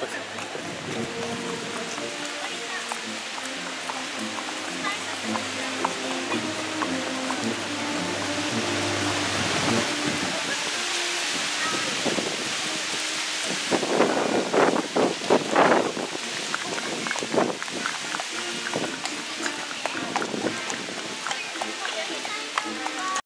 確かに。